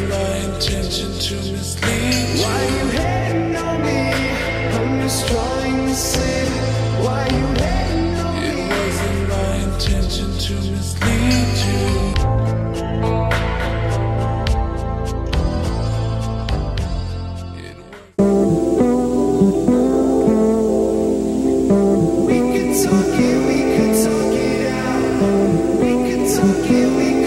ain't our intention to mislead you. Why you hating on me? I'm just trying to say. Why you hating on me? It wasn't my intention to mislead you. We could talk it, we could talk it out. We could talk it, we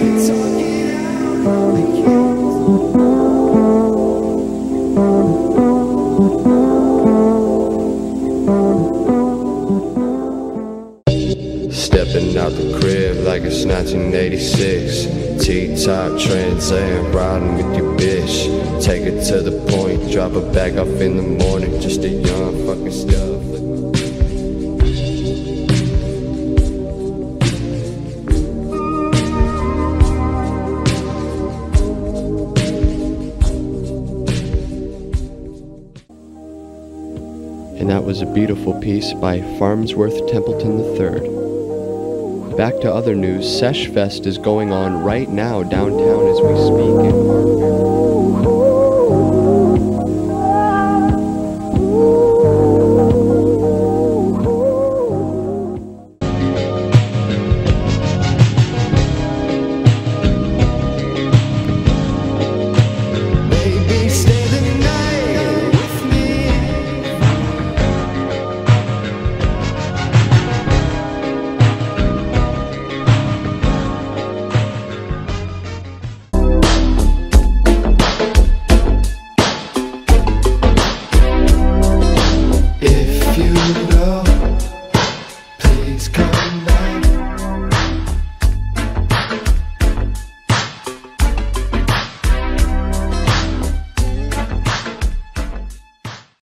Stepping out the crib like it's 1986. T-top Trans Am, riding with your bitch. Take it to the point, drop her back off in the morning. Just a young fucking stuff. And that was a beautiful piece by Farmsworth Templeton III. Back to other news, Sesh Fest is going on right now downtown as we speak in. days come.